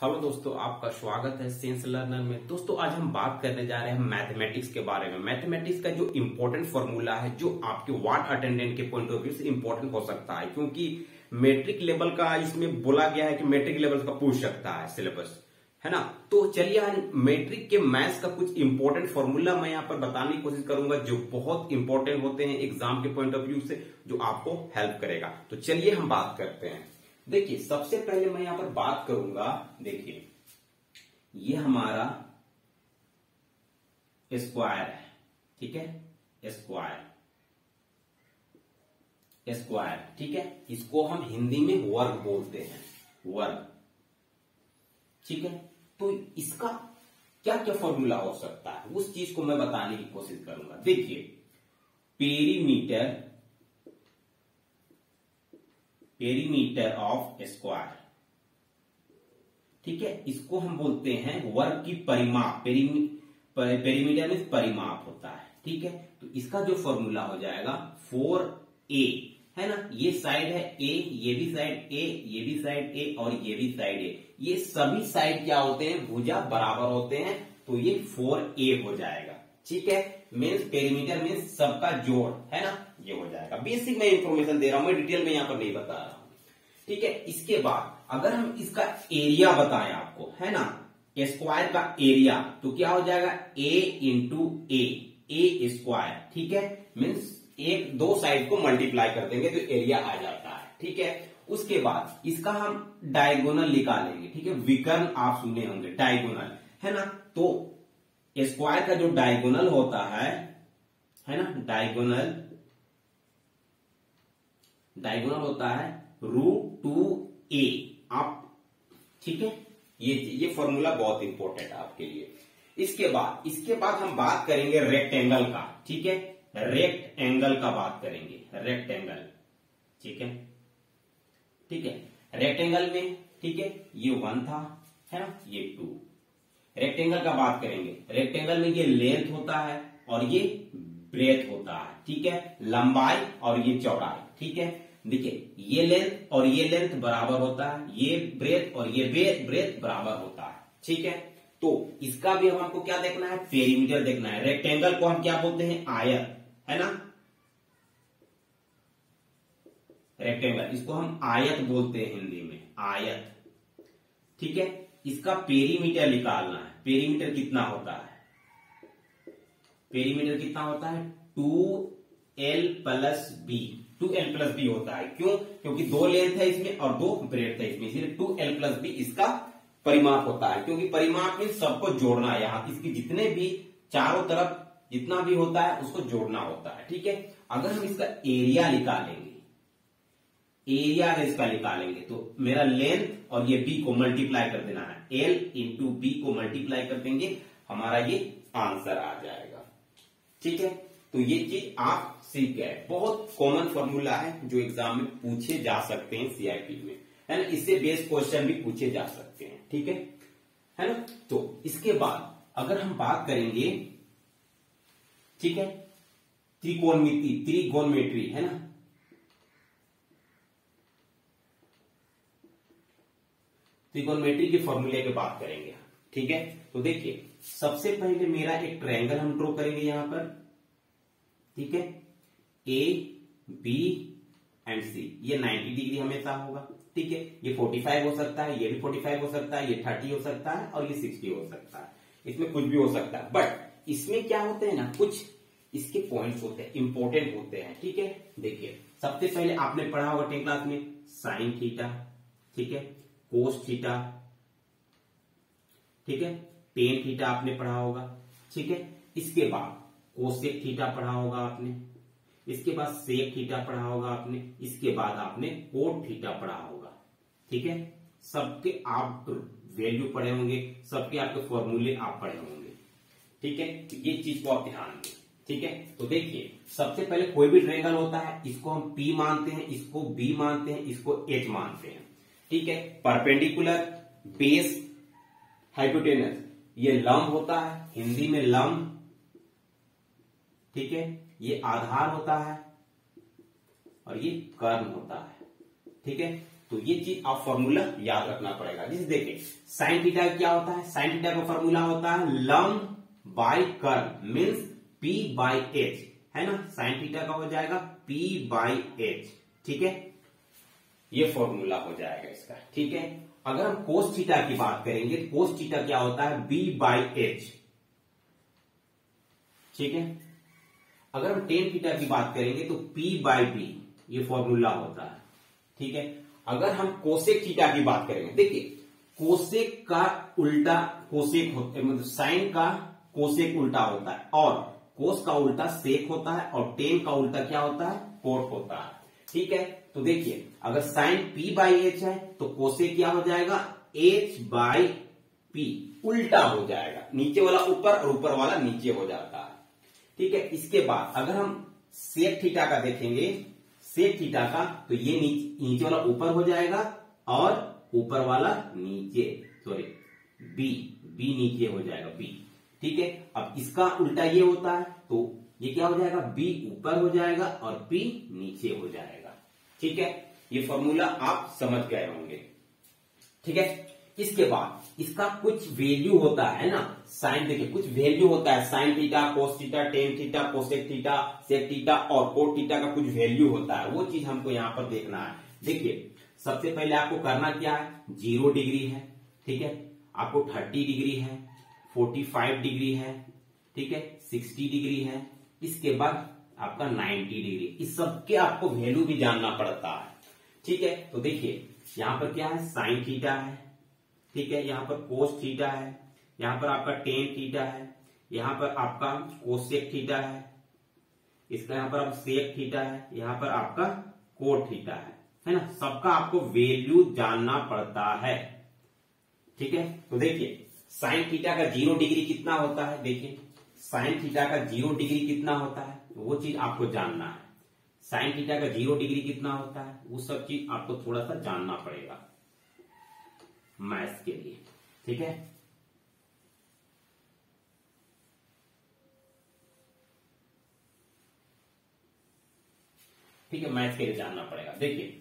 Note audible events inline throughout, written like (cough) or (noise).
Hello दोस्तों, आपका स्वागत है सेंस लर्नर में। दोस्तों, आज हम बात करने जा रहे हैं मैथमेटिक्स के बारे में। मैथमेटिक्स का जो इम्पोर्टेंट फॉर्मूला है, जो आपके वार्ड अटेंडेंट के पॉइंट ऑफ़ व्यू से इम्पोर्टेंट हो सकता है, क्योंकि मेट्रिक लेवल का इसमें बोला गया है कि मेट्रिक लेवल का पूछ सकता है सिलेबस है ना? तो चलिए मैट्रिक के मैथ्स का कुछ इंपॉर्टेंट फॉर्मूला मैं यहाँ पर बताने की कोशिश करूँगा, जो बहुत इंपॉर्टेंट होते हैं एग्ज़ाम के पॉइंट ऑफ़ व्यू से, जो आपको हेल्प करेगा। तो चलिए हम बात करते हैं। देखिए, सबसे पहले मैं यहाँ पर बात करूँगा, देखिए, ये हमारा स्क्वायर है, ठीक है? स्क्वायर स्क्वायर ठीक है? इसको हम हिंदी में वर्ग बोलते हैं, वर्ग, ठीक है? तो इसका क्या क्या फॉर्मूला हो सकता है? उस चीज़ को मैं बताने की कोशिश करूँगा। देखिए पेरीमीटर पेरीमीटर ऑफ़ स्क्वायर ठीक है? इसको हम बोलते हैं वर्ग की परिमाप पेरीमी, पेरीमीटर में परिमाप होता है। ठीक है? तो इसका जो फॉर्मूला हो जाएगा फोर ए है ना? ये साइड है ए ये भी साइड ए ये भी साइड ए और ये भी साइड ए ये सभी साइड क्या होते हैं? भुजा बराबर होते हैं तो ये फोर ए हो जाएगा। ठीक है? मीन्स पेरीमीटर मीन्स सबका जोड़, है ना? ये हो जाएगा। बेसिक मैं इंफॉर्मेशन दे रहा हूँ, मैं डिटेल में यहाँ पर नहीं बता रहा हूँ। ठीक है? इसके बाद, अगर हम इसका एरिया बताएँ आपको, है ना? स्क्वायर का एरिया तो क्या हो जाएगा? ए इंटू ए ए स्क्वायर ठीक है? मीन्स एक, दो साइड को मल्टीप्लाई कर देंगे तो एरिया आ जाता है, ठीक है? उसके बाद, इसका हम डायगोनल निकालेंगे, ठीक है? विकर्ण आप सुने होंगे डायगोनल है ना? तो स्क्वायर का जो डायगोनल होता है है ना? डायगोनल डायगोनल होता है रू टू ए। आप, ठीक है? ये ये फॉर्मूला बहुत इंपॉर्टेंट है आपके लिए। इसके बाद इसके बाद हम बात करेंगे रेक्टेंगल का, ठीक है? रेक्ट एंगल का बात करेंगे। रेक्ट एंगल ठीक है? ठीक है? रेक्टेंगल में, ठीक है? ये वन था, है ना? ये टू रेक्टेंगल का बात करेंगे। रेक्टेंगल में ये लेंथ होता है और ये ब्रेथ होता है, ठीक है? लंबाई और ये चौड़ाई, ठीक है? देखिए, ये लेंथ और ये लेंथ बराबर होता है, ये ब्रेथ और ये ब्रेथ बराबर होता है, ठीक है? तो इसका भी हम आपको क्या देखना है? पेरीमीटर देखना है। रेक्टेंगल को हम क्या बोलते हैं? आयत, है ना? रेक्टेंगल इसको हम आयत बोलते हैं हिंदी में, आयत, ठीक है? इसका पेरीमीटर निकालना है। पेरीमीटर कितना होता है? पेरीमीटर कितना होता है? Two L plus B two L plus B होता है। क्यों? क्योंकि दो लेंथ है इसमें और दो ब्रेड है इसमें। इसलिए टू एल प्लस बी इसका परिमाप होता है। क्योंकि परिमाप में सबको जोड़ना है यहाँ। इसकी जितने भी चारों तरफ़ जितना भी होता है, उसको जोड़ना होता है। ठीक है? अगर हम इसका एरिया निकालेंगे एरिया अगर इसका निकालेंगे। तो मेरा लेंथ और ये बी को मल्टीप्लाई कर देना है। एल इंटू बी को मल्टीप्लाई कर देंगे। हमारा ये आंसर आ जाएगा। ठीक है? तो ये चीज़ आप सीख गए। बहुत कॉमन फॉर्मूला है जो एग्ज़ाम में पूछे जा सकते हैं सीआईपी में। है ना? इससे बेस्ड क्वेश्चन भी पूछे जा सकते हैं। ठीक है? है ना? तो इसके बाद अगर हम बात करेंगे, ठीक है? त्रिकोणमिति त्रिकोणमेट्री है ना? त्रिकोणमेट्री के फॉर्मूले की बात करेंगे। ठीक है? तो देखिए, सबसे पहले मेरा एक ट्रायंगल हम ड्रॉ करेंगे यहाँ पर। ठीक है? ए बी एंड सी ये 90 डिग्री हमेशा होगा। ठीक है? ये 45 हो सकता है, ये भी 45 हो सकता है, ये 30 हो सकता है और ये 60 हो सकता है। इसमें कुछ भी हो सकता है। बट इसमें क्या होते हैं ना? कुछ इसके पॉइंट्स होते हैं इंपॉर्टेंट होते हैं। ठीक है? देखिए, सबसे पहले आपने पढ़ा होगा टेन क्लास में साइन थीटा ठीक है? कोस थीटा ठीक है? टेन थीटा आपने पढ़ा होगा, ठीक है? इसके बाद कोसेक थीटा पढ़ा होगा आपने, इसके बाद सेक थीटा पढ़ा होगा आपने, इसके बाद आपने कोट थीटा पढ़ा होगा, ठीक है? सबके आप वैल्यू पढ़े होंगे, सबके आपके फॉर्मूले आप पढ़े होंगे, ठीक है? ये चीज़ को आप ध्यान दें, ठीक है? तो देखिए, सबसे पहले कोई भी ट्रेंगल होता है, इसको हम पी मानते हैं, इसको बी मानते हैं, इसको एच मानते हैं। ठीक है? परपेंडिकुलर बेस हाइपोटेनस ये लंब होता है, हिंदी में लंब, ठीक है? ये आधार होता है और ये कर्म होता है, ठीक है? तो ये चीज़ आप फॉर्मूला याद रखना पड़ेगा। जैसे देखिए साइन थीटा क्या होता है? साइन थीटा का फॉर्मूला होता है लम बाय कर्म मीन्स पी बाई एच है ना? साइन थीटा का हो जाएगा पी बाई एच ठीक है? ये फॉर्मूला हो जाएगा इसका, ठीक है? अगर हम कोस थीटा की बात करेंगे तो कोस थीटा क्या होता है? बी बाई एच ठीक है? अगर हम टेन थीटा की बात करेंगे तो पी बाई बी ये फॉर्मूला होता है, ठीक है? अगर हम कोसेक थीटा की बात करेंगे, देखिए कोसेक का उल्टा कोसेक मतलब साइन का कोसेक उल्टा होता है, और कोस का उल्टा सेक होता है, और टेन का उल्टा क्या होता है? कोट होता है, ठीक है? तो देखिए, अगर साइन पी बाई एच है तो कोसे क्या हो जाएगा? एच बाई पी उल्टा हो जाएगा। नीचे वाला ऊपर और ऊपर वाला नीचे हो जाता है। ठीक है, इसके बाद अगर हम सेक थीटा का देखेंगे सेक थीटा का तो ये नीचे नीचे वाला ऊपर हो जाएगा और ऊपर वाला नीचे सॉरी बी बी नीचे हो जाएगा बी ठीक है, अब इसका उल्टा ये होता है तो ये क्या हो जाएगा? बी ऊपर हो जाएगा और पी नीचे हो जाएगा। ठीक है? ये फॉर्मूला आप समझ गए होंगे। ठीक है? इसके बाद इसका कुछ वैल्यू होता है ना? साइन देखिए कुछ वैल्यू होता है। Sine theta cos theta tan theta cosec theta sec theta और कोट थीटा का कुछ वैल्यू होता है। वो चीज़ हमको यहाँ पर देखना है। देखिए, सबसे पहले आपको करना क्या है? ज़ीरो डिग्री है। ठीक है? आपको थर्टी डिग्री है फोर्टी फाइव डिग्री है, ठीक है? सिक्सटी डिग्री है। इसके बाद आपका नाइन्टी डिग्री। इस सबके आपको वैल्यू भी जानना पड़ता है। ठीक है? तो देखिए, यहाँ पर क्या है? साइन थीटा है। ठीक है? यहाँ पर कोस थीटा है। यहाँ पर आपका टेन थीटा है। यहाँ पर आपका कोसेक थीटा है। इसका यहाँ पर आप सेक थीटा है। यहाँ पर आपका कोट थीटा है। है ना? सबका आपको वैल्यू जानना पड़ता है। ठीक है? तो देखिए साइन थीटा का ज़ीरो डिग्री कितना होता है? देखिए साइन थीटा का ज़ीरो डिग्री कितना होता है? वो चीज़ आपको जानना है। साइन थीटा का ज़ीरो डिग्री कितना होता है, वो सब चीज़ आपको थोड़ा सा जानना पड़ेगा। मैथ्स के लिए, ठीक है? ठीक है, मैथ्स के लिए जानना पड़ेगा। देखिए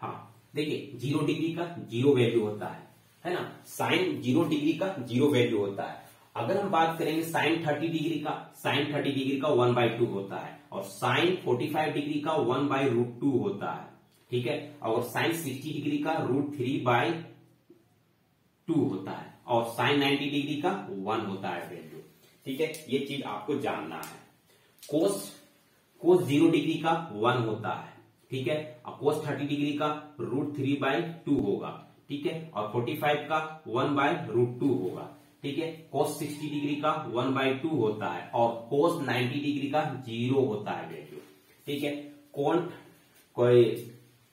हाँ देखिए, ज़ीरो डिग्री का ज़ीरो वैल्यू होता है है ना? साइन ज़ीरो डिग्री का ज़ीरो वैल्यू होता है। अगर हम बात करेंगे साइन थर्टी डिग्री का साइन थर्टी डिग्री का वन बाई टू होता है और साइन फोर्टी फाइव डिग्री का वन बाई रूट टू होता है, ठीक है? और साइन सिक्सटी डिग्री का रूट थ्री बाई टू होता है और साइन नाइन्टी डिग्री का वन होता है वैल्यू ठीक है? ये चीज़ आपको जानना है। कोस कोस ज़ीरो डिग्री का वन होता है, ठीक है? और कोस थर्टी डिग्री का रूट थ्री बाई टू होगा, ठीक है? और फोर्टी फाइव का वन बाय रूट टू होगा। ठीक है? कोस सिक्सटी डिग्री का वन बाई टू होता है और कोस नाइन्टी डिग्री का ज़ीरो होता है वैल्यू ठीक है? कौन कोई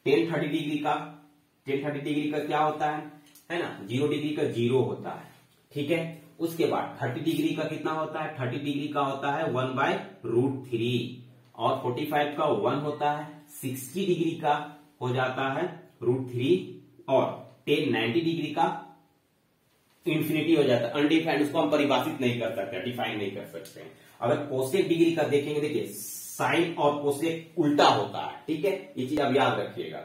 टेन थर्टी डिग्री का टेन थर्टी डिग्री का क्या होता है? है ना? ज़ीरो डिग्री का ज़ीरो होता है। ठीक है? उसके बाद थर्टी डिग्री का कितना होता है? थर्टी डिग्री का होता है वन बाय रूट थ्री और फोर्टी फाइव का वन होता है सिक्सटी डिग्री का हो जाता है रूट थ्री और टेन नाइन्टी डिग्री का इंफिनिटी हो जाता है अनडिफाइंड उसको हम परिभाषित नहीं कर सकते डिफाइन नहीं कर सकते। हैं अगर कोसेक डिग्री का देखेंगे, देखिए साइन और कोसेक उल्टा होता है, ठीक है? ये चीज़ आप याद रखिएगा।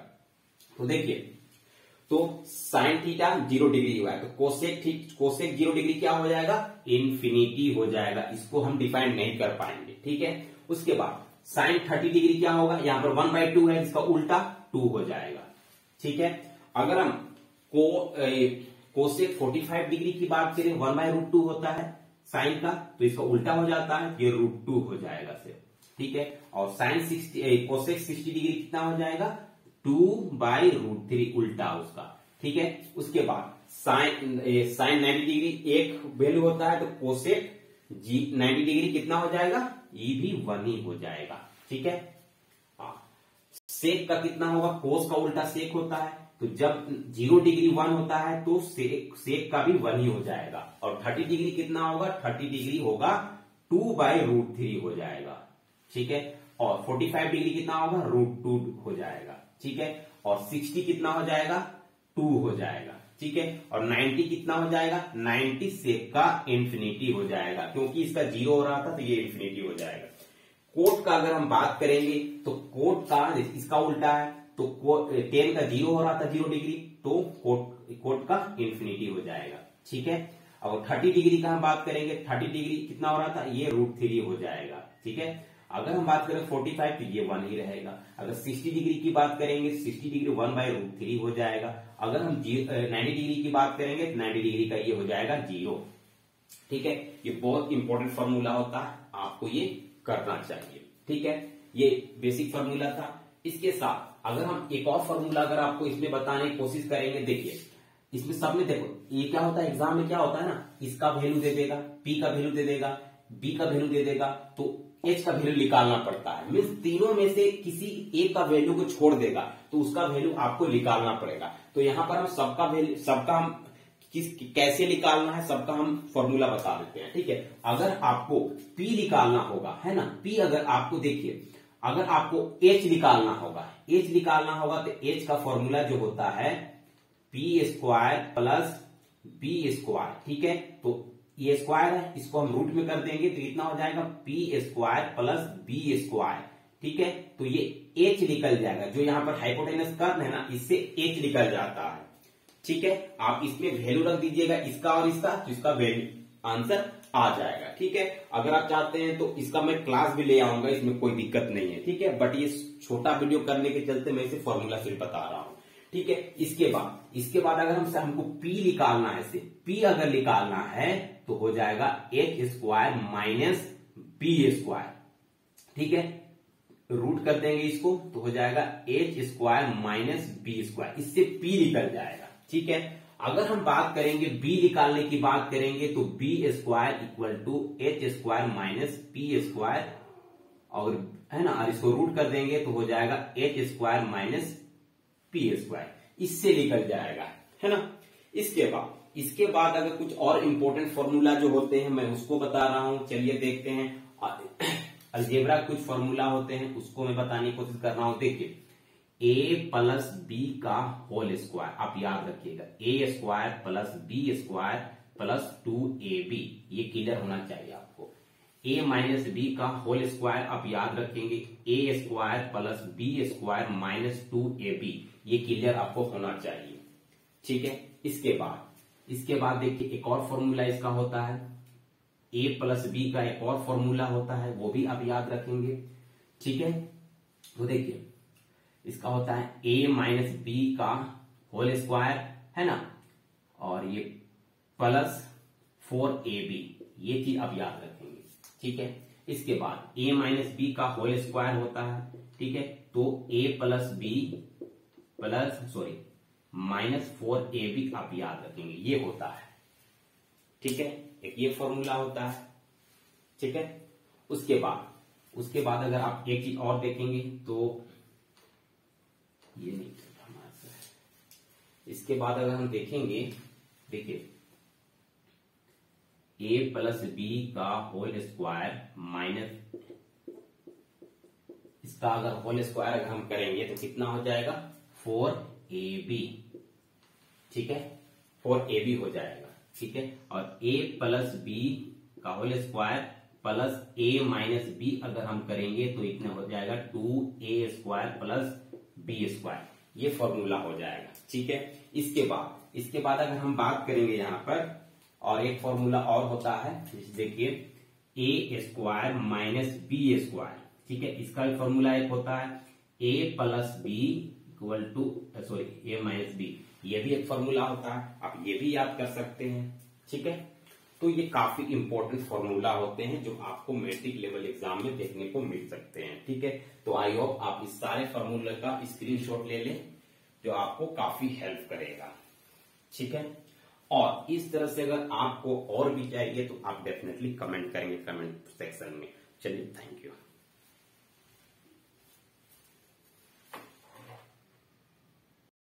तो देखिए तो साइन थीटा ज़ीरो डिग्री हुआ है तो कोसेक ठीक कोसेक ज़ीरो डिग्री क्या हो जाएगा? इन्फिनिटी हो जाएगा, इसको हम डिफाइन नहीं कर पाएँगे, ठीक है? उसके बाद साइन थर्टी डिग्री क्या होगा? यहाँ पर वन बाई टू है इसका उल्टा टू हो जाएगा, ठीक है? अगर हम को कोसेक फोर्टी फाइव डिग्री की बात करें वन बाय रूट टू होता है साइन का तो इसका उल्टा हो जाता है ये रूट टू हो जाएगा सिर्फ़ ठीक है? और sine sixty cosec sixty degree कितना हो जाएगा? टू बाई रूट थ्री उल्टा उसका। ठीक है? उसके बाद साइन साइन नाइन्टी डिग्री एक वैल्यू होता है तो कोसेक जी नाइन्टी डिग्री कितना हो जाएगा? ये भी वन ही हो जाएगा। ठीक है? सेक का कितना होगा? कोस का उल्टा सेक होता है। तो जब ज़ीरो डिग्री वन होता है तो सेक सेक का भी वन ही हो जाएगा। और थर्टी डिग्री कितना होगा? थर्टी डिग्री होगा टू बाई रूट थ्री हो जाएगा। ठीक है? और 45 डिग्री कितना होगा? रूट टू हो जाएगा। ठीक है? और 60 कितना हो जाएगा? टू हो जाएगा। ठीक है? और 90 कितना हो जाएगा? 90 सेक का इंफिनिटी हो जाएगा। क्योंकि इसका ज़ीरो हो रहा था तो ये इंफिनिटी हो जाएगा। कोट का अगर हम बात करेंगे तो कोट का, इसका उल्टा है। तो टेन का ज़ीरो हो रहा था ज़ीरो डिग्री तो कोट कोट का इंफिनिटी हो जाएगा, ठीक है? अगर थर्टी डिग्री का हम बात करेंगे थर्टी डिग्री कितना हो रहा था? ये रूट थ्री हो जाएगा, ठीक है? अगर हम बात करें 45 तो ये वन ही रहेगा, अगर 60 डिग्री की बात करेंगे 60 degree one by root three हो जाएगा, अगर हम 90 डिग्री की बात करेंगे तो 90 डिग्री का ये हो जाएगा ज़ीरो ठीक है? ये बहुत इंपॉर्टेंट फॉर्मूला होता है, आपको ये करना चाहिए, ठीक है? ये बेसिक फॉर्मूला था इसके साथ, अगर हम एक और फॉर्मूला अगर आपको इसमें बताने की कोशिश करेंगे, देखिए, इसमें सब में देखो, ये क्या होता है? एग्ज़ाम में क्या होता है ना? इसका वैल्यू दे देगा पी का वैल्यू दे देगा बी का वैल्यू दे देगा तो एच का वैल्यू निकालना पड़ता है। मीन्स तीनों में से किसी एक का वैल्यू को छोड़ देगा तो उसका वैल्यू आपको निकालना पड़ेगा। तो यहाँ पर हम सबका वैल्यू सबका हम किस, कैसे निकालना है, सबका हम फॉर्मूला बता देते हैं, ठीक है? अगर आपको पी निकालना होगा, है ना? पी अगर आपको, देखिए अगर आपको H निकालना होगा, H निकालना होगा तो H का फॉर्मूला जो होता है P square plus B square ठीक है? तो ये स्क्वायर है, इसको हम रूट में कर देंगे तो इतना हो जाएगा P square plus B square ठीक है? तो ये एच निकल जाएगा, जो यहाँ पर हाइपोटेनस कर्व है ना, इससे एच निकल जाता है, ठीक है? आप इसमें वैल्यू रख दीजिएगा, इसका और इसका तो इसका वैल्यू आंसर आ जाएगा, ठीक है? अगर आप चाहते हैं तो इसका मैं क्लास भी ले आऊँगा, इसमें कोई दिक्कत नहीं है, ठीक है? बट ये छोटा वीडियो करने के चलते मैं इसे फॉर्मूला सिर्फ़ बता रहा हूँ, ठीक है? इसके बाद इसके बाद अगर हमसे हमको पी निकालना है इसे पी अगर निकालना है तो हो जाएगा H square minus B square ठीक है? रूट कर देंगे इसको तो हो जाएगा H square minus B square इससे पी निकल जाएगा, ठीक है? अगर हम बात करेंगे बी निकालने की बात करेंगे तो B square equal to H square minus P square और, है ना, और इसको रूट कर देंगे तो हो जाएगा H square minus P square इससे निकल जाएगा, है ना? इसके बाद इसके बाद अगर कुछ और इंपॉर्टेंट फॉर्मूला जो होते हैं, मैं उसको बता रहा हूँ, चलिए देखते हैं। अलजेब्रा (coughs) कुछ फॉर्मूला होते हैं, उसको मैं बताने की कोशिश कर रहा हूँ। देखिए ए प्लस बी का होल स्क्वायर आप याद रखिएगा. A square plus B square plus two A B ये क्लियर होना चाहिए आपको. ए माइनस बी का होल स्क्वायर आप याद रखेंगे. A square plus B square minus two A B ये क्लियर आपको होना चाहिए. ठीक है? इसके बाद. इसके बाद देखिए एक और फॉर्मूला इसका होता है. ए प्लस बी का एक और फॉर्मूला होता है. वो भी आप याद रखेंगे. ठीक है? तो देखिए इसका होता है ए माइनस बी का होल स्क्वायर है ना? और ये प्लस फोर ए बी ये चीज़ आप याद रखेंगे, ठीक है? इसके बाद ए माइनस बी का होल स्क्वायर होता है, ठीक है? तो A plus B plus sorry minus four A B आप याद रखेंगे, ये होता है, ठीक है? एक ये फॉर्मूला होता है, ठीक है? उसके बाद उसके बाद अगर आप एक चीज़ और देखेंगे तो ये नहीं इसके बाद अगर हम देखेंगे, देखिए ए प्लस बी का होल स्क्वायर माइनस इसका अगर होल स्क्वायर अगर हम करेंगे तो कितना हो जाएगा? फोर ए बी ठीक है? फोर ए बी हो जाएगा। ठीक है? और ए प्लस बी का whole square plus A minus B अगर हम करेंगे तो इतना हो जाएगा two A square plus B square ये फॉर्मूला हो जाएगा। ठीक है? इसके बाद इसके बाद अगर हम बात करेंगे यहाँ पर, और एक फॉर्मूला और होता है देखिए A square minus B square ठीक है? इसका भी फॉर्मूला एक होता है। A plus B equal to sorry A minus B ये भी एक फॉर्मूला होता है। आप ये भी याद कर सकते हैं। ठीक है? तो ये काफ़ी इंपॉर्टेंट फॉर्मूला होते हैं जो आपको मेट्रिक लेवल एग्ज़ाम में देखने को मिल सकते हैं, ठीक है? तो आई होप आप इस सारे फॉर्मूले का स्क्रीनशॉट ले लें, जो आपको काफ़ी हेल्प करेगा, ठीक है? और इस तरह से अगर आपको और भी चाहिए तो आप डेफिनेटली कमेंट करेंगे कमेंट सेक्शन में। चलिए थैंक यू